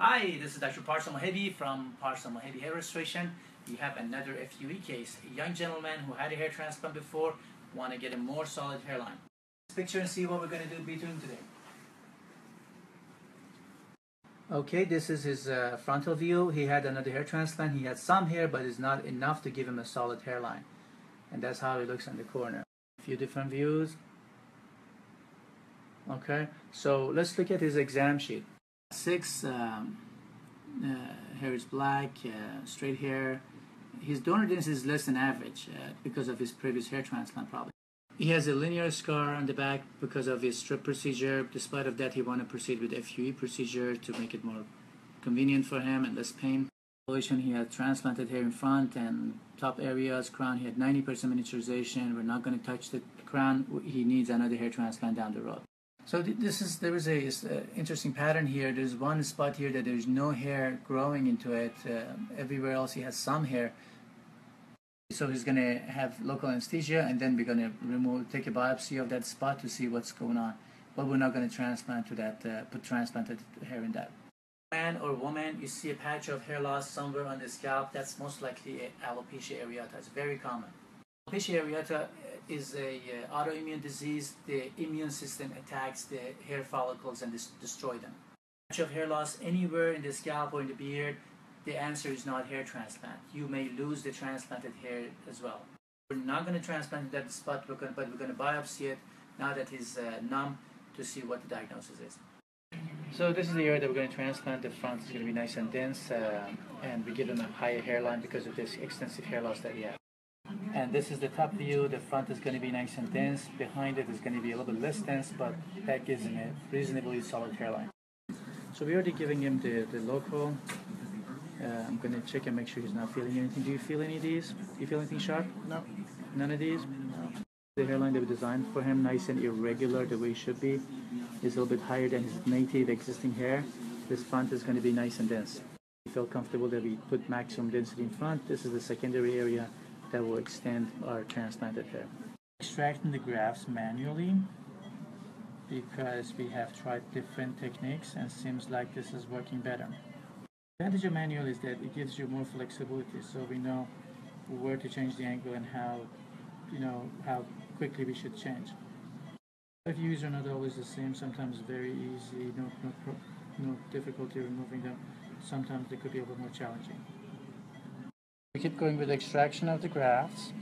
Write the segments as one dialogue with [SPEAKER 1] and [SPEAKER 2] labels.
[SPEAKER 1] Hi, this is Dr. Parsa Mohebi from Parsa Mohebi Hair Restoration. We have another FUE case. A young gentleman who had a hair transplant before, want to get a more solid hairline. Let's picture and see what we're going to do between today. Okay, this is his uh, frontal view. He had another hair transplant. He had some hair, but it's not enough to give him a solid hairline. And that's how it looks in the corner. A few different views. Okay, so let's look at his exam sheet. Six um, uh, hair is black, uh, straight hair. His donor density is less than average uh, because of his previous hair transplant problem. He has a linear scar on the back because of his strip procedure. Despite of that, he want to proceed with FUE procedure to make it more convenient for him and less pain. He had transplanted hair in front and top areas, crown. He had 90% miniaturization. We're not going to touch the crown. He needs another hair transplant down the road. So this is there is a, a, interesting pattern here. There's one spot here that there's no hair growing into it. Uh, everywhere else he has some hair. So he's gonna have local anesthesia, and then we're gonna remove, take a biopsy of that spot to see what's going on. But we're not gonna transplant to that, uh, put transplanted hair in that. Man or woman, you see a patch of hair loss somewhere on the scalp. That's most likely alopecia areata. It's very common. Alopecia areata is a uh, autoimmune disease. The immune system attacks the hair follicles and dis- destroy them. Patch of hair loss anywhere in the scalp or in the beard, the answer is not hair transplant. You may lose the transplanted hair as well. We're not going to transplant that spot, we're gonna, but we're going to biopsy it now that he's uh, numb to see what the diagnosis is. So this is the area that we're going to transplant. The front is going to be nice and dense, uh, and we give him a higher hairline because of this extensive hair loss that he has. And this is the top view. The front is going to be nice and dense. Behind it is going to be a little bit less dense, but that gives him a reasonably solid hairline. So we're already giving him the, the local. Uh, I'm going to check and make sure he's not feeling anything. Do you feel any of these? Do you feel anything sharp?
[SPEAKER 2] No.
[SPEAKER 1] None of these? No. The hairline that we designed for him, nice and irregular the way it should be, is a little bit higher than his native existing hair. This front is going to be nice and dense. We feel comfortable that we put maximum density in front. This is the secondary area that will extend our transplanted hair. Extracting the grafts manually because we have tried different techniques and seems like this is working better. The advantage of manual is that it gives you more flexibility so we know where to change the angle and how you know how quickly we should change. FUEs are not always the same, sometimes very easy, no, no, no difficulty removing them. Sometimes they could be a little more challenging. We keep going with extraction of the grafts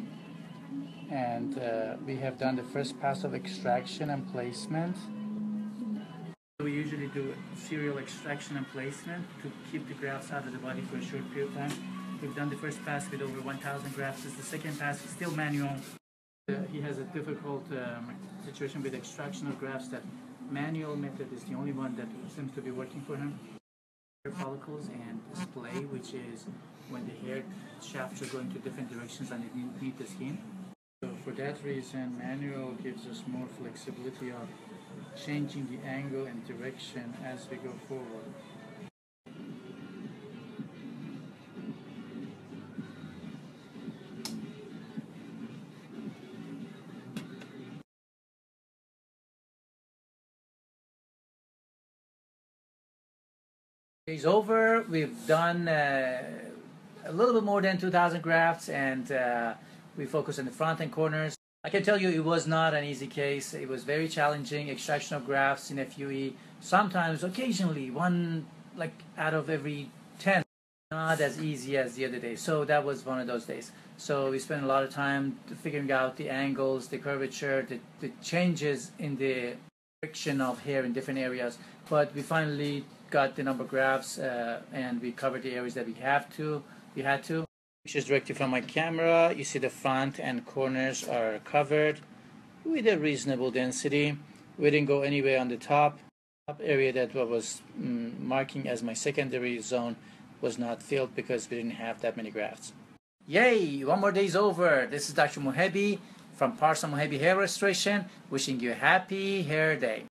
[SPEAKER 1] and uh, we have done the first pass of extraction and placement. We usually do serial extraction and placement to keep the grafts out of the body for a short period of time. We've done the first pass with over 1,000 grafts. It's the second pass, is still manual. Uh, he has a difficult um, situation with extraction of grafts that manual method is the only one that seems to be working for him follicles and splay, which is when the hair shafts are going to different directions underneath the skin. So for that reason, manual gives us more flexibility of changing the angle and direction as we go forward. It's over. We've done uh, a little bit more than 2,000 grafts and uh, we focus on the front and corners. I can tell you it was not an easy case. It was very challenging. Extraction of grafts in FUE, sometimes, occasionally, one like out of every 10. Not as easy as the other day. So that was one of those days. So we spent a lot of time figuring out the angles, the curvature, the, the changes in the friction of hair in different areas. But we finally got the number of grafts uh, and we covered the areas that we have to, we had to. Which is directly from my camera. You see the front and corners are covered with a reasonable density. We didn't go anywhere on the top. Top area that was mm, marking as my secondary zone was not filled because we didn't have that many grafts. Yay! One more day is over. This is Dr. Mohebi from Parsa Mohebi Hair Restoration, wishing you a happy hair day.